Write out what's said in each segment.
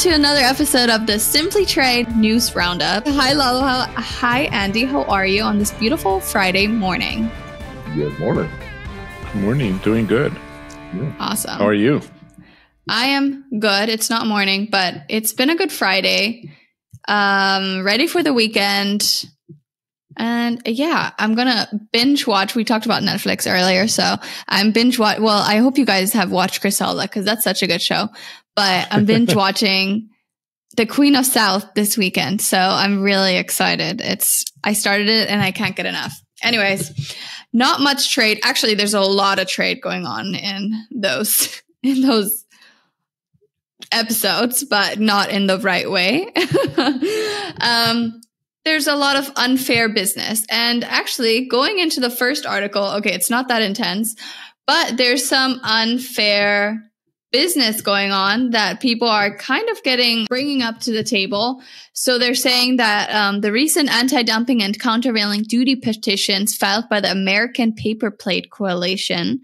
to another episode of the Simply Trade News Roundup. Hi, Lalo. Hi, Andy. How are you on this beautiful Friday morning? Good morning. Good morning. Doing good. Yeah. Awesome. How are you? I am good. It's not morning, but it's been a good Friday. Um, ready for the weekend. And yeah, I'm gonna binge watch. We talked about Netflix earlier, so I'm binge watch. Well, I hope you guys have watched Griselda because that's such a good show. But I'm binge watching The Queen of South this weekend, so I'm really excited. It's I started it and I can't get enough. Anyways, not much trade. Actually, there's a lot of trade going on in those in those episodes, but not in the right way. um, there's a lot of unfair business. And actually, going into the first article, okay, it's not that intense, but there's some unfair business going on that people are kind of getting bringing up to the table. So they're saying that um, the recent anti-dumping and countervailing duty petitions filed by the American Paper Plate Coalition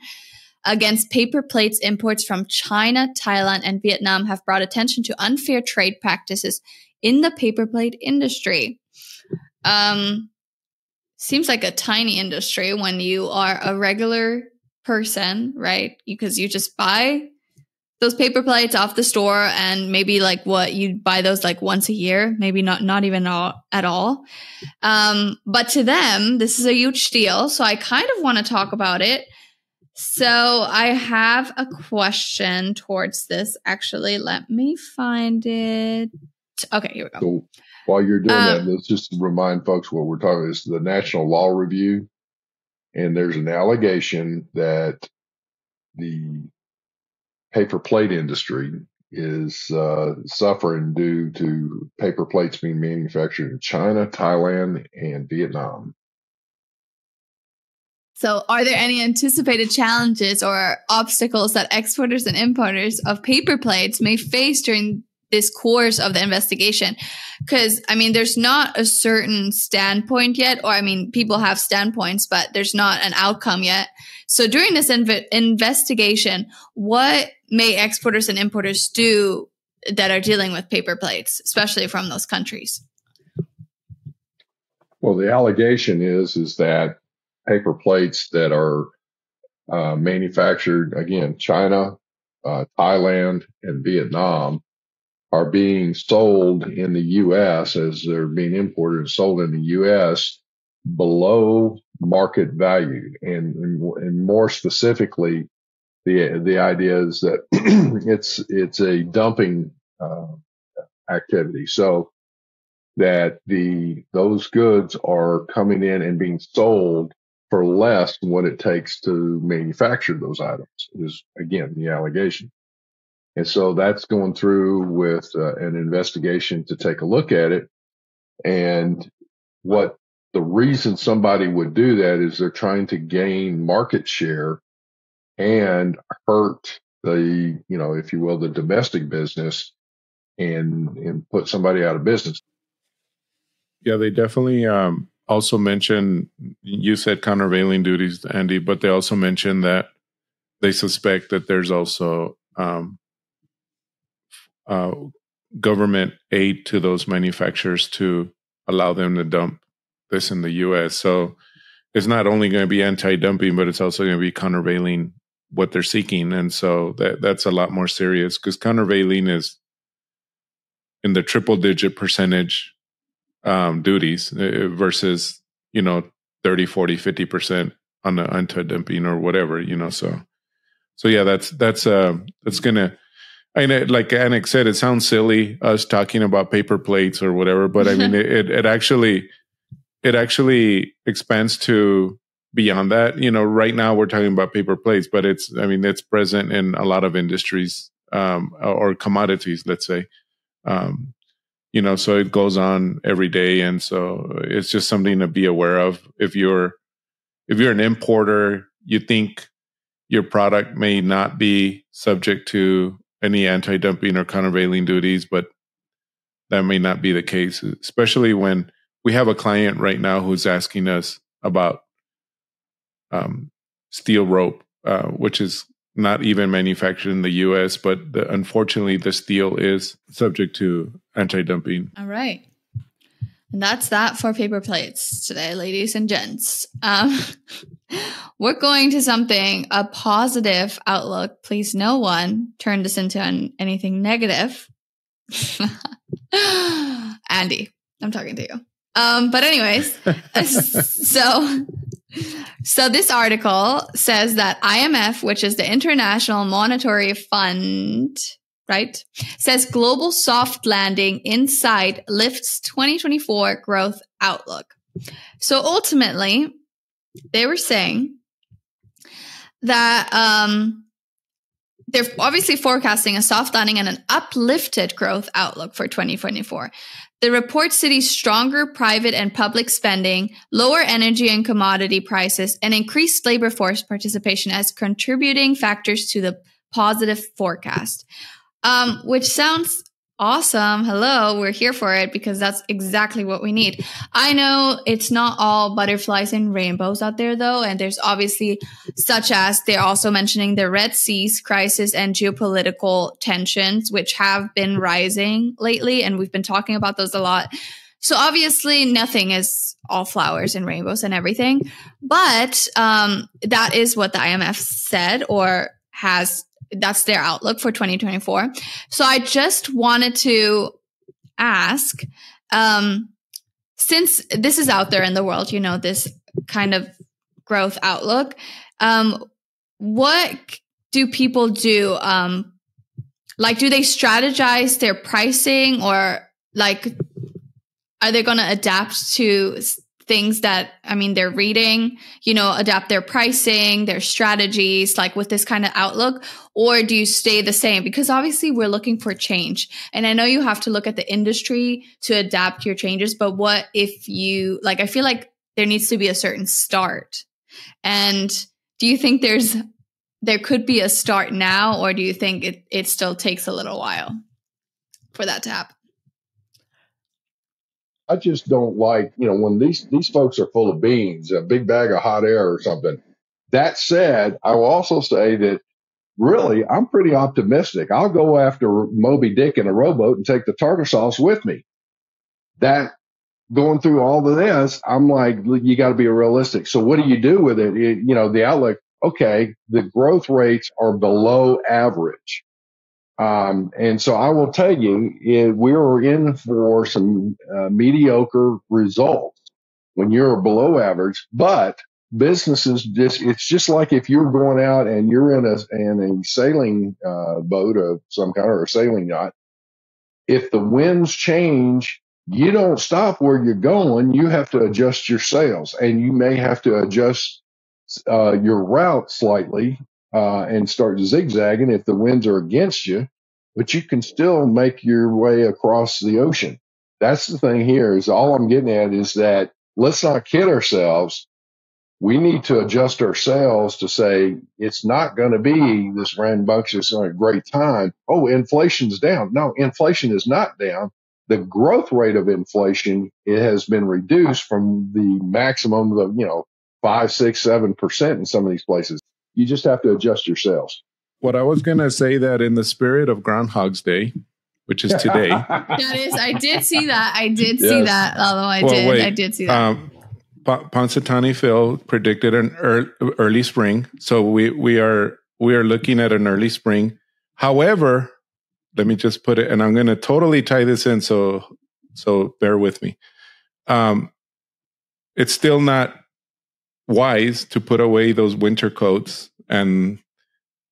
against paper plates imports from China, Thailand, and Vietnam have brought attention to unfair trade practices in the paper plate industry. Um, seems like a tiny industry when you are a regular person, right? Because you just buy those paper plates off the store and maybe like what you buy those like once a year, maybe not not even all, at all. Um, but to them, this is a huge deal. So I kind of want to talk about it. So I have a question towards this. Actually, let me find it. Okay, here we go. So while you're doing um, that, let's just remind folks what we're talking. This is the National Law Review, and there's an allegation that the paper plate industry is uh, suffering due to paper plates being manufactured in China, Thailand, and Vietnam. So, are there any anticipated challenges or obstacles that exporters and importers of paper plates may face during this course of the investigation because i mean there's not a certain standpoint yet or i mean people have standpoints but there's not an outcome yet so during this inv- investigation what may exporters and importers do that are dealing with paper plates especially from those countries well the allegation is is that paper plates that are uh, manufactured again china uh, thailand and vietnam are being sold in the U.S. as they're being imported and sold in the U.S. below market value, and and, more specifically, the the idea is that it's it's a dumping uh, activity. So that the those goods are coming in and being sold for less than what it takes to manufacture those items is again the allegation. And so that's going through with uh, an investigation to take a look at it. And what the reason somebody would do that is they're trying to gain market share and hurt the, you know, if you will, the domestic business and, and put somebody out of business. Yeah, they definitely um, also mentioned, you said countervailing duties, Andy, but they also mentioned that they suspect that there's also um, uh, government aid to those manufacturers to allow them to dump this in the U.S. So it's not only going to be anti-dumping, but it's also going to be countervailing what they're seeking, and so that that's a lot more serious because countervailing is in the triple-digit percentage um, duties uh, versus you know 30 40 50 percent on the anti-dumping or whatever you know so so yeah that's that's uh that's gonna I mean, like Annik said, it sounds silly us talking about paper plates or whatever, but I mean, it, it actually, it actually expands to beyond that. You know, right now we're talking about paper plates, but it's, I mean, it's present in a lot of industries um, or commodities, let's say. Um, you know, so it goes on every day, and so it's just something to be aware of. If you're, if you're an importer, you think your product may not be subject to any anti-dumping or countervailing duties, but that may not be the case, especially when we have a client right now who's asking us about um, steel rope, uh, which is not even manufactured in the US, but the, unfortunately, the steel is subject to anti dumping. All right. And that's that for paper plates today, ladies and gents. Um, we're going to something, a positive outlook. Please, no one turn this into an, anything negative. Andy, I'm talking to you. Um, but anyways, so so this article says that IMF, which is the International Monetary Fund, right, says global soft landing inside lifts 2024 growth outlook. So ultimately, they were saying that um, they're obviously forecasting a soft landing and an uplifted growth outlook for 2024. The report cites stronger private and public spending, lower energy and commodity prices, and increased labor force participation as contributing factors to the positive forecast. Um, which sounds Awesome. Hello. We're here for it because that's exactly what we need. I know it's not all butterflies and rainbows out there though. And there's obviously such as they're also mentioning the Red Seas crisis and geopolitical tensions, which have been rising lately. And we've been talking about those a lot. So obviously nothing is all flowers and rainbows and everything, but, um, that is what the IMF said or has that's their outlook for 2024. So I just wanted to ask, um, since this is out there in the world, you know, this kind of growth outlook, um, what do people do? Um, like, do they strategize their pricing or like, are they going to adapt to things that I mean they're reading, you know, adapt their pricing, their strategies like with this kind of outlook or do you stay the same because obviously we're looking for change. And I know you have to look at the industry to adapt your changes, but what if you like I feel like there needs to be a certain start. And do you think there's there could be a start now or do you think it it still takes a little while for that to happen? I just don't like, you know, when these these folks are full of beans, a big bag of hot air or something. That said, I will also say that really I'm pretty optimistic. I'll go after Moby Dick in a rowboat and take the tartar sauce with me. That going through all of this, I'm like, you got to be realistic. So what do you do with it? it? You know, the outlook. Okay, the growth rates are below average. Um, and so I will tell you, it, we are in for some uh, mediocre results when you're below average, but businesses just, it's just like if you're going out and you're in a, in a sailing, uh, boat of some kind or a sailing yacht. If the winds change, you don't stop where you're going. You have to adjust your sails and you may have to adjust, uh, your route slightly uh, and start zigzagging if the winds are against you, but you can still make your way across the ocean. That's the thing here is all I'm getting at is that let's not kid ourselves. We need to adjust ourselves to say it's not going to be this rambunctious a great time. Oh, inflation's down. No, inflation is not down. The growth rate of inflation it has been reduced from the maximum of you know five, six, seven percent in some of these places. You just have to adjust your sails. What I was going to say that in the spirit of Groundhog's Day, which is today. that is, I did see that. I did yes. see that. Although I well, did, wait, I did see that. Um, Punxsutawney Phil predicted an early spring, so we we are we are looking at an early spring. However, let me just put it, and I'm going to totally tie this in, so so bear with me. Um, it's still not wise to put away those winter coats and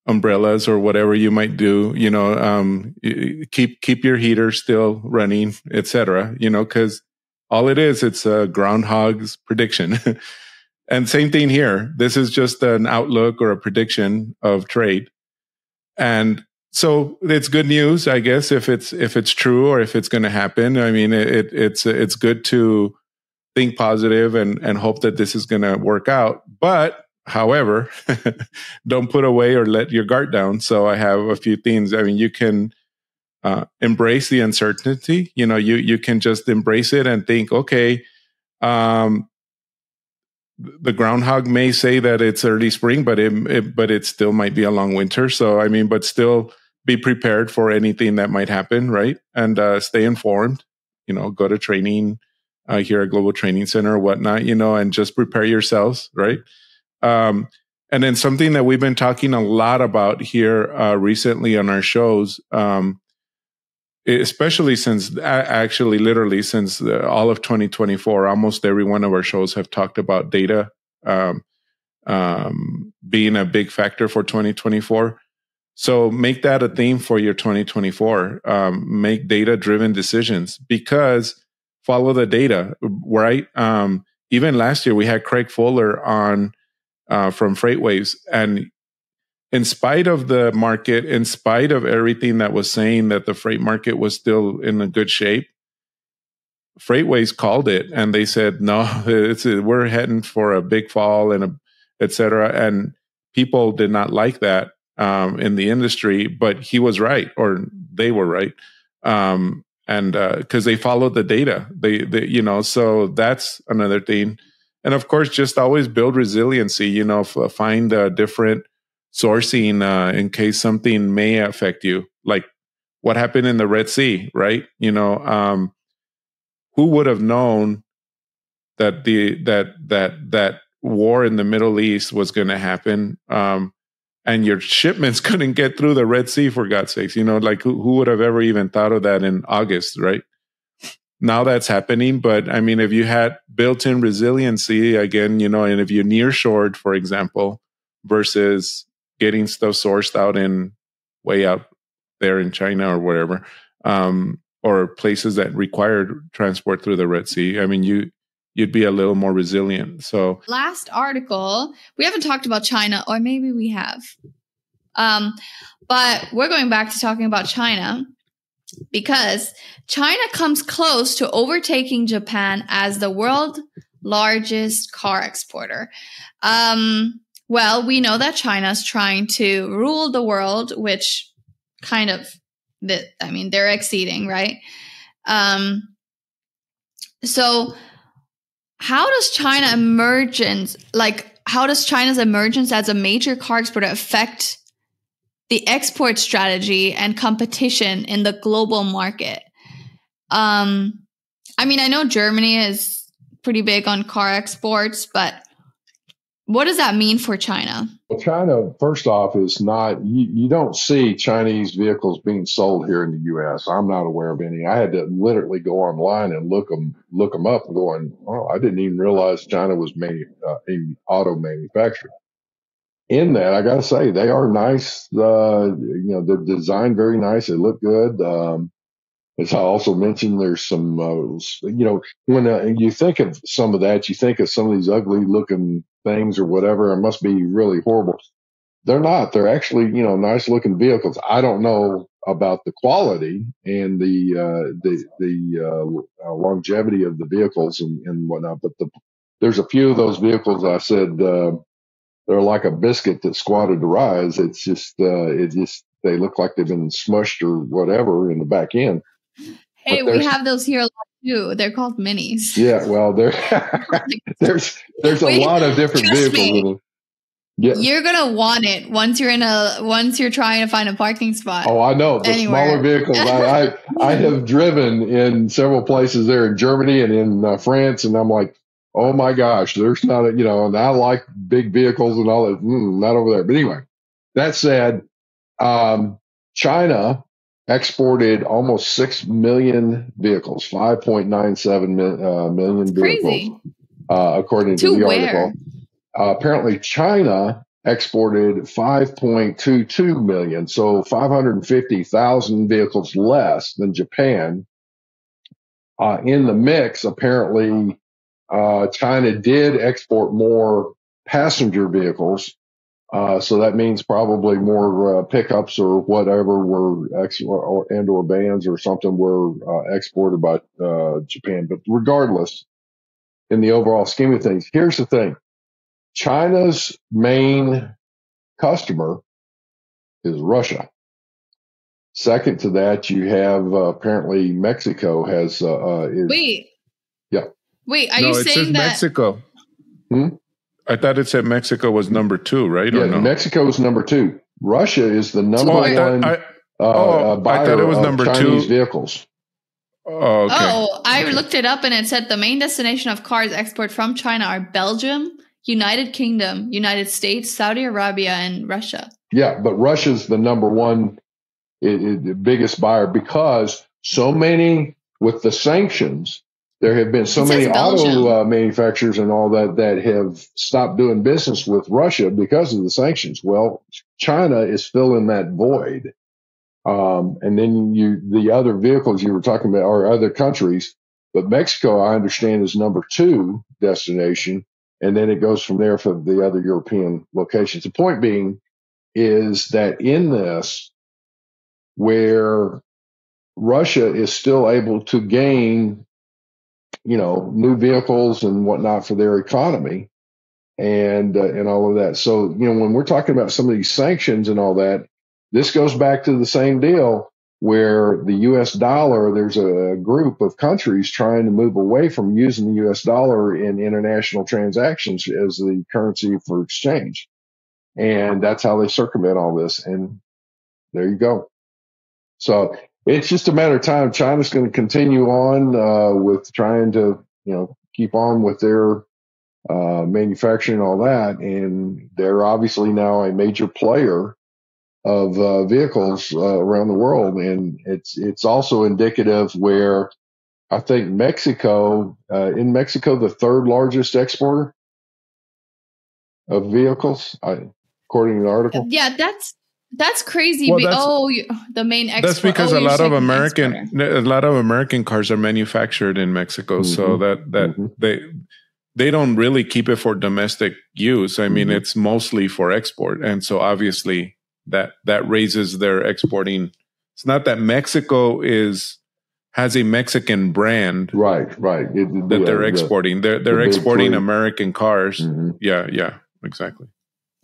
umbrellas or whatever you might do you know um, keep keep your heater still running etc you know because all it is it's a groundhog's prediction. And same thing here. This is just an outlook or a prediction of trade. And so it's good news i guess if it's if it's true or if it's going to happen. I mean it, it's it's good to think positive and and hope that this is going to work out. But however, don't put away or let your guard down. So I have a few things. I mean, you can uh, embrace the uncertainty. You know, you you can just embrace it and think, okay, um, the groundhog may say that it's early spring, but it, it, but it still might be a long winter. So I mean, but still be prepared for anything that might happen, right? And uh, stay informed. You know, go to training uh, here at Global Training Center or whatnot. You know, and just prepare yourselves, right? Um, and then something that we've been talking a lot about here uh, recently on our shows, um, especially since actually literally since all of 2024, almost every one of our shows have talked about data um, um, being a big factor for 2024. So make that a theme for your 2024. Um, make data driven decisions because follow the data, right? Um, even last year, we had Craig Fuller on uh, from FreightWaves. And in spite of the market, in spite of everything that was saying that the freight market was still in a good shape, FreightWaves called it and they said, no, it's we're heading for a big fall and a, et cetera. And people did not like that um, in the industry, but he was right, or they were right. Um, and because uh, they follow the data, they, they, you know, so that's another thing. And of course just always build resiliency you know f- find a different sourcing uh, in case something may affect you. Like what happened in the red sea right? You know um, who would have known that the that that that war in the middle east was going to happen? Um, and your shipments couldn't get through the red sea for god's sakes you know like who, who would have ever even thought of that in august right now that's happening. But I mean, if you had built in resiliency again, you know, and if you near shored, for example, versus getting stuff sourced out in way out there in China or wherever, um, or places that require transport through the Red Sea, I mean, you, you'd be a little more resilient. So last article, we haven't talked about China, or maybe we have. Um, but we're going back to talking about China because China comes close to overtaking Japan as the world largest car exporter. Um, well, we know that China's trying to rule the world, which kind of, that I mean, they're exceeding, right? Um, so, how does China emergence, like, how does China's emergence as a major car exporter affect the export strategy and competition in the global market. Um, I mean, I know Germany is pretty big on car exports, but what does that mean for China? Well, China, first off, is not, you, you don't see Chinese vehicles being sold here in the U.S. I'm not aware of any. I had to literally go online and look them, look them up going, oh, I didn't even realize China was manu- uh, in auto manufacturing in that, I got to say they are nice. Uh, you know, they're designed very nice. They look good. Um, as I also mentioned, there's some, uh, you know, when uh, you think of some of that, you think of some of these ugly looking things or whatever. It must be really horrible. They're not. They're actually, you know, nice looking vehicles. I don't know about the quality and the uh, the the uh, longevity of the vehicles and, and whatnot, but the there's a few of those vehicles I said uh, they're like a biscuit that squatted to rise. It's just, uh, it just, they look like they've been smushed or whatever in the back end. Hey, we have those here a lot too. They're called minis. Yeah, well, there, there's there's a Wait, lot of different vehicles. Yeah. You're gonna want it once you're in a once you're trying to find a parking spot. Oh, I know the anywhere. smaller vehicles. I, I, I have driven in several places there in Germany and in uh, France, and I'm like, oh my gosh, there's not a, you know, and I like big vehicles and all that, mm, not over there. But anyway, that said, um, China exported almost 6 million vehicles, 5.97 mi- uh, million vehicles, uh, according to, to the where? article. Uh, apparently China exported 5.22 million, so 550,000 vehicles less than Japan. Uh, in the mix, apparently, uh, China did export more passenger vehicles. Uh, so that means probably more uh, pickups or whatever were ex- or, and or bands or something were uh, exported by uh, Japan. But regardless, in the overall scheme of things, here's the thing: China's main customer is Russia. Second to that, you have uh, apparently Mexico has. Is, Wait, yeah. Wait, are no, you saying that Mexico? Hmm? I thought it said Mexico was number two, right? Yeah, no? Mexico is number two. Russia is the number Oh, one I thought, I, uh, oh, uh, I buyer thought it was of number Chinese two. vehicles. oh, okay. Oh, I Okay. looked it up and it said the main destination of cars export from China are Belgium, United Kingdom, United States, Saudi Arabia, and Russia. Yeah, but Russia's the number one, i i the biggest buyer because so many with the sanctions. There have been so many auto uh, manufacturers and all that that have stopped doing business with Russia because of the sanctions. Well, China is filling that void. Um, and then you, the other vehicles you were talking about are other countries, but Mexico, I understand, is number two destination. And then it goes from there for the other European locations. The point being is that in this, where Russia is still able to gain, you know, new vehicles and whatnot for their economy and, uh, and all of that. So, you know, when we're talking about some of these sanctions and all that, this goes back to the same deal where the US dollar, there's a group of countries trying to move away from using the US dollar in international transactions as the currency for exchange. And that's how they circumvent all this. And there you go. So it's just a matter of time. China's going to continue on, uh, with trying to, you know, keep on with their, uh, manufacturing and all that. And they're obviously now a major player of uh, vehicles uh, around the world, and it's it's also indicative where I think Mexico, uh, in Mexico, the third largest exporter of vehicles, I, according to the article. Yeah, that's that's crazy. Well, that's- oh, you, the main export. That's because oh, a lot of American exporter. a lot of American cars are manufactured in Mexico, so Mhm. that that Mhm. they they don't really keep it for domestic use. I mean, Mhm. it's mostly for export, and so obviously that that raises their exporting. It's not that Mexico is has a Mexican brand Right, right. It- it- that yeah, they're yeah. exporting. They're they're big exporting. American cars. Mhm. Yeah, yeah, exactly.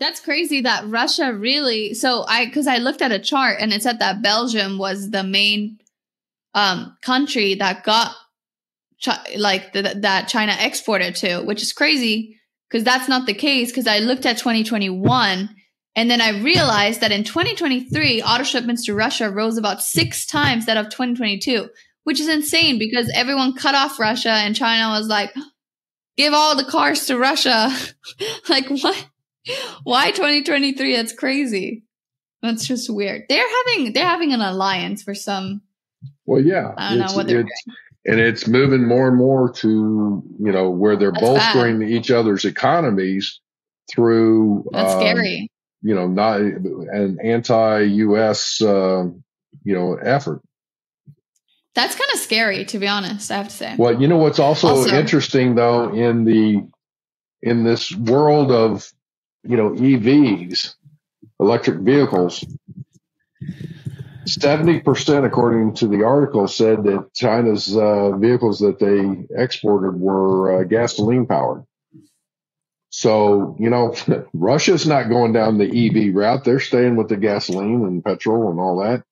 That's crazy that Russia really. So I because I looked at a chart and it said that Belgium was the main um country that got chi- like th- that China exported to, which is crazy because that's not the case. Because I looked at 2021 and then I realized that in 2023 auto shipments to Russia rose about six times that of 2022, which is insane because everyone cut off Russia and China was like, give all the cars to Russia. like what? Why 2023? That's crazy. That's just weird. They're having they're having an alliance for some. Well, yeah. I don't know what they're it's- and it's moving more and more to you know where they're That's bolstering each other's economies through That's um, scary. you know not an anti-U.S. Uh, you know effort. That's kind of scary, to be honest. I have to say. Well, you know what's also, Also- interesting though in the in this world of you know EVs, electric vehicles. Seventy percent, according to the article, said that China's uh, vehicles that they exported were uh, gasoline powered. So you know, Russia's not going down the EV route; they're staying with the gasoline and petrol and all that.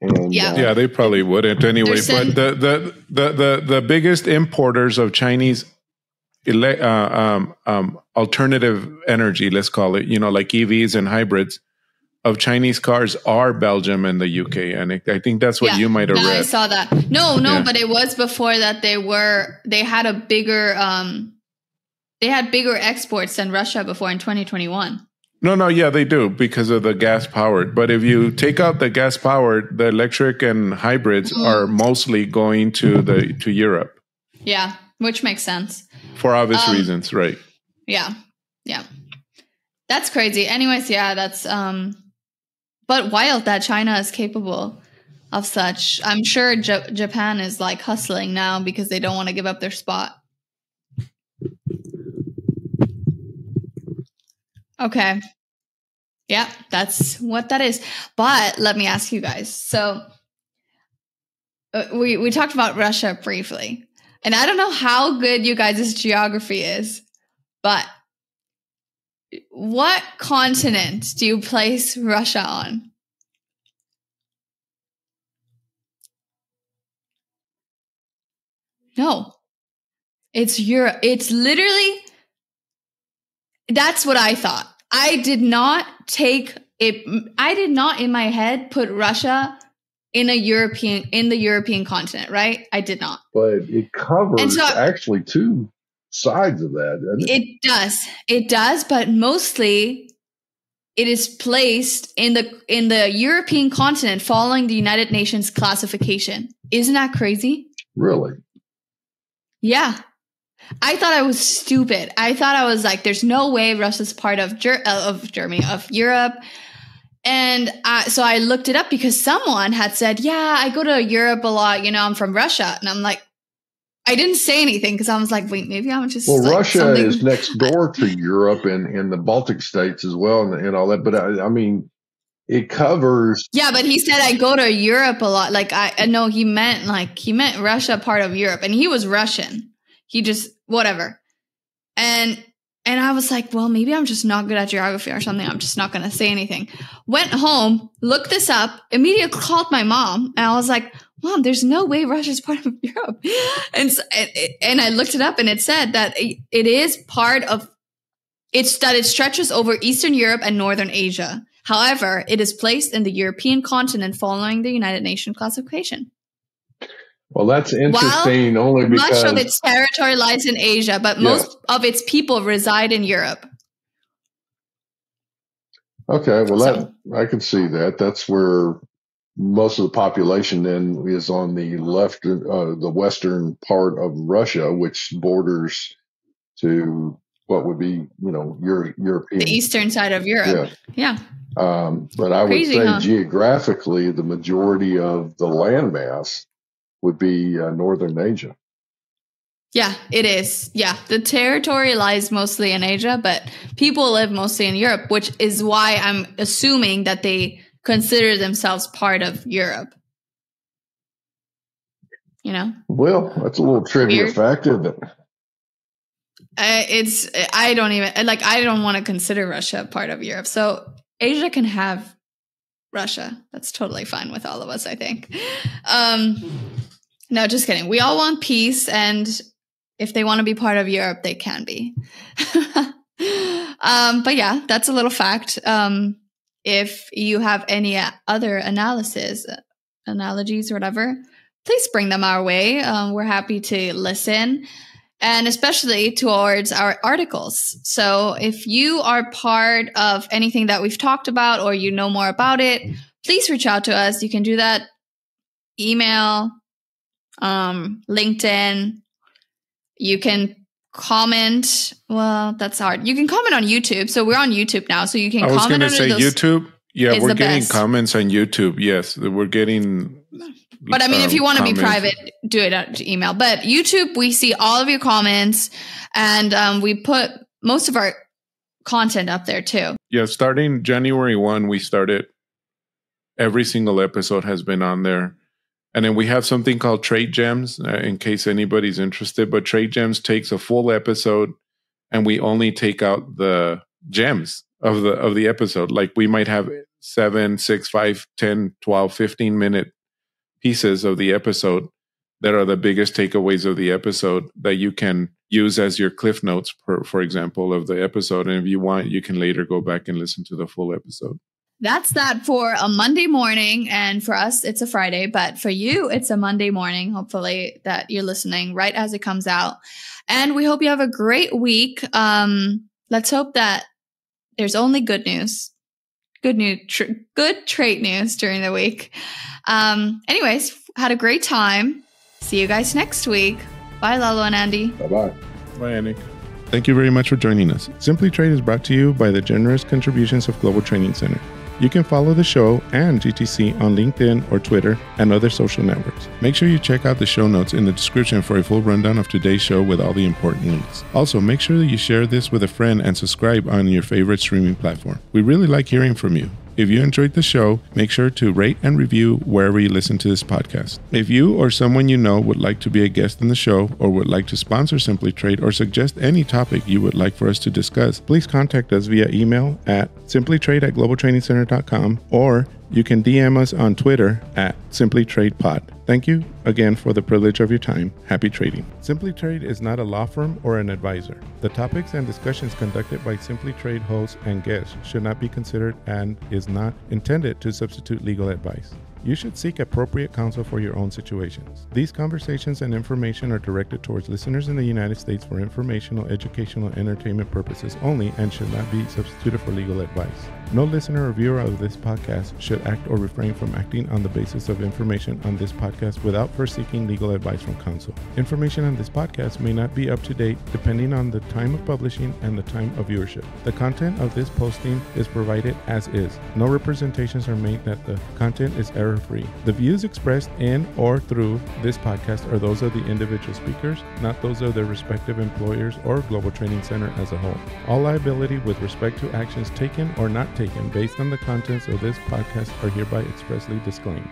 And Yeah. uh, Yeah, they probably wouldn't anyway. send- But the, the the the the biggest importers of Chinese ele- uh, um, um, alternative energy, let's call it, you know, like EVs and hybrids of Chinese cars are Belgium and the UK, and I I think that's what Yeah. you might have Yeah, I saw that. No, no, Yeah. but it was before that they were they had a bigger um they had bigger exports than Russia before in 2021. No, no, yeah, they do because of the gas powered. But if you take out the gas powered, the electric and hybrids Mm. are mostly going to the to Europe Yeah, which makes sense. For obvious Um, reasons, right? Yeah. Yeah. That's crazy. Anyways, yeah, that's um but wild that China is capable of such. I'm sure J- Japan is like hustling now because they don't want to give up their spot. Okay. Yeah, that's what that is. But let me ask you guys. So uh, we we talked about Russia briefly. And I don't know how good you guys' geography is, but what continent do you place Russia on? No. It's Europe. It's literally That's what I thought. I did not take it. I did not in my head put Russia in a European in the European continent, right? I did not. But it covers so, actually two sides of that. It? it does. It does, but mostly it is placed in the in the European continent following the United Nations classification. Isn't that crazy? Really? Yeah. I thought I was stupid. I thought I was like, "There's no way Russia's part of Ger- of Germany of Europe." And I, so I looked it up because someone had said, "Yeah, I go to Europe a lot. You know, I'm from Russia," and I'm like, I didn't say anything because I was like, wait, maybe I'm just. Well, like Russia something. is next door to Europe and, and the Baltic states as well and, and all that. But I, I, mean, it covers. Yeah, but he said I go to Europe a lot. Like I, uh, I know he meant like he meant Russia part of Europe, and he was Russian. He just whatever, and and I was like, well, maybe I'm just not good at geography or something. I'm just not going to say anything. Went home, looked this up, immediately called my mom, and I was like, Mom, there's no way Russia's part of Europe. And so, and I looked it up, and it said that it is part of. It's that it stretches over Eastern Europe and Northern Asia. However, it is placed in the European continent following the United Nations classification. Well, that's interesting While only because much of its territory lies in Asia, but yeah. most of its people reside in Europe. Okay, well, so, that I can see that. That's where most of the population then is on the left, uh, the western part of Russia, which borders to what would be, you know, Euro- European, the eastern side of Europe. Yeah. yeah. Um, but I Crazy, would say huh? geographically, the majority of the landmass would be uh, northern Asia. Yeah, it is. Yeah, the territory lies mostly in Asia, but people live mostly in Europe, which is why I'm assuming that they consider themselves part of Europe. You know? Well, that's a little trivia Weird. fact, isn't it? Uh, it's I don't even like I don't want to consider Russia part of Europe. So Asia can have Russia. That's totally fine with all of us, I think. Um no, just kidding. We all want peace and if they want to be part of Europe, they can be. um but yeah, that's a little fact. Um if you have any other analysis, analogies, or whatever, please bring them our way. Um, we're happy to listen and especially towards our articles. So if you are part of anything that we've talked about or you know more about it, please reach out to us. You can do that email, um, LinkedIn. You can comment. Well, that's hard. You can comment on YouTube. So we're on YouTube now. So you can. I was going to say YouTube. Yeah, we're getting best. comments on YouTube. Yes, we're getting. But I mean, um, if you want to be private, do it at email. But YouTube, we see all of your comments, and um, we put most of our content up there too. Yeah, starting January one, we started. Every single episode has been on there. And then we have something called Trade Gems uh, in case anybody's interested. But Trade Gems takes a full episode and we only take out the gems of the of the episode. Like we might have seven, six, five, 10, 12, 15 minute pieces of the episode that are the biggest takeaways of the episode that you can use as your cliff notes, for example, of the episode. And if you want, you can later go back and listen to the full episode that's that for a Monday morning. And for us, it's a Friday, but for you, it's a Monday morning. Hopefully that you're listening right as it comes out. And we hope you have a great week. Um, let's hope that there's only good news, good news, tr- good trait news during the week. Um, anyways, had a great time. See you guys next week. Bye, Lalo and Andy. Bye bye. Bye, Andy. Thank you very much for joining us. Simply Trade is brought to you by the generous contributions of Global Training Center. You can follow the show and GTC on LinkedIn or Twitter and other social networks. Make sure you check out the show notes in the description for a full rundown of today's show with all the important links. Also, make sure that you share this with a friend and subscribe on your favorite streaming platform. We really like hearing from you. If you enjoyed the show, make sure to rate and review wherever you listen to this podcast. If you or someone you know would like to be a guest in the show or would like to sponsor Simply Trade or suggest any topic you would like for us to discuss, please contact us via email at simplytrade at globaltrainingcenter.com or You can DM us on Twitter at Simply Trade Pod. Thank you again for the privilege of your time. Happy trading. Simply Trade is not a law firm or an advisor. The topics and discussions conducted by Simply Trade hosts and guests should not be considered and is not intended to substitute legal advice. You should seek appropriate counsel for your own situations. These conversations and information are directed towards listeners in the United States for informational, educational, entertainment purposes only and should not be substituted for legal advice. No listener or viewer of this podcast should act or refrain from acting on the basis of information on this podcast without first seeking legal advice from counsel. Information on this podcast may not be up to date depending on the time of publishing and the time of viewership. The content of this posting is provided as is. No representations are made that the content is error free. The views expressed in or through this podcast are those of the individual speakers, not those of their respective employers or Global Training Center as a whole. All liability with respect to actions taken or not taken based on the contents of this podcast are hereby expressly disclaimed.